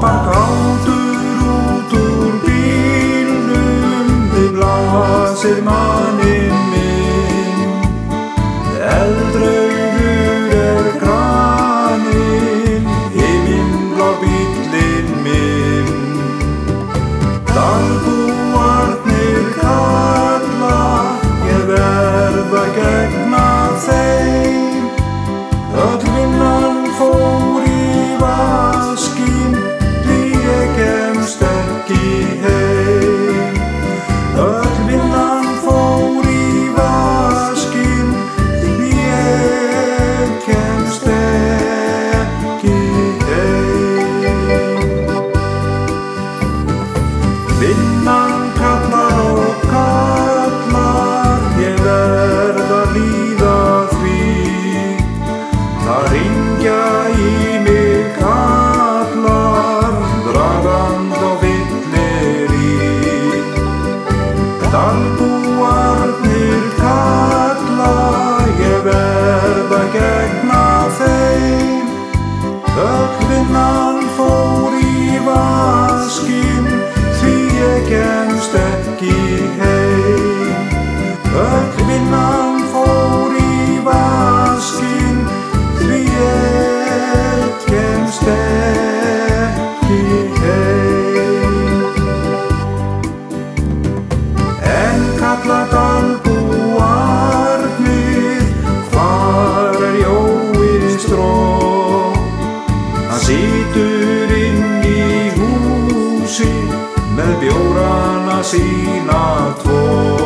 pan con Vinnan kallar með bjórana sína tvo.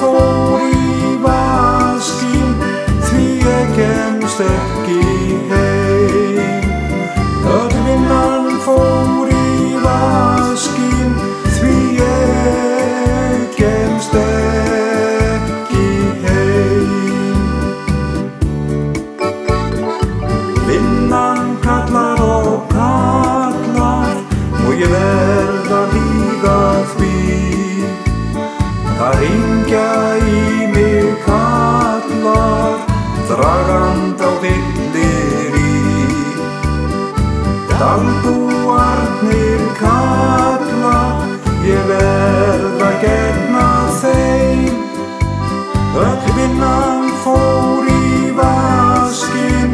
Vinnan Dalbúarnir kalla, ég verð að gegna þeim. Öll vinnan fór í vaskin,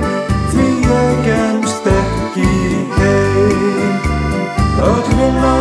því ég gemst ekki heim. Öll vinnan